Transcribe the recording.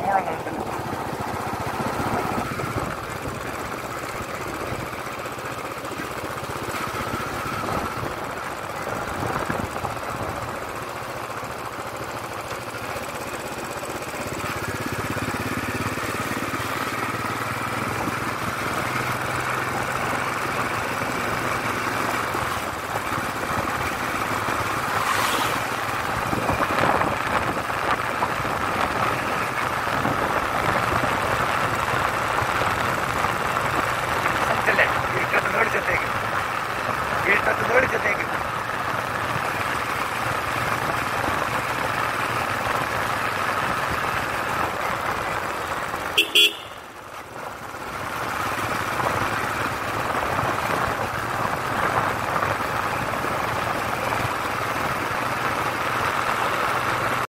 California. Tá tudo olho que eu tenho aqui.